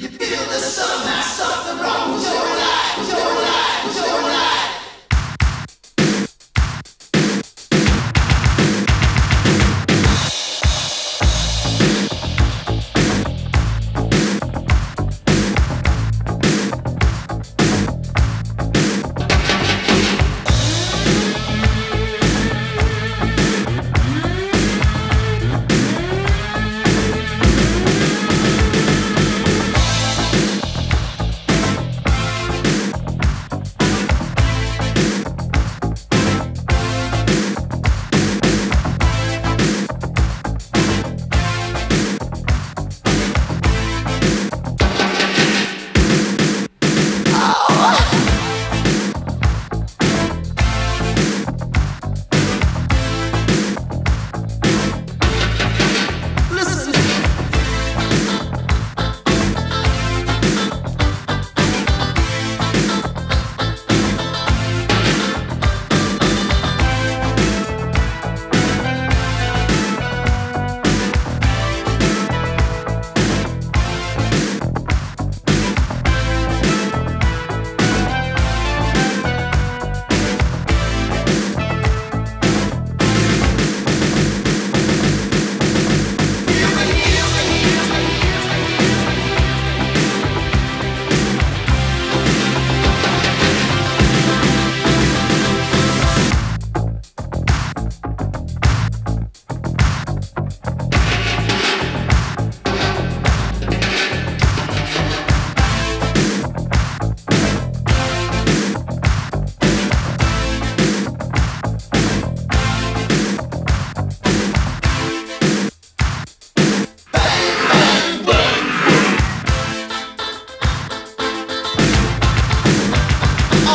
you feel there's somehow something wrong with your life, your life?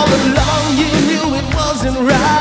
all along you knew it wasn't right.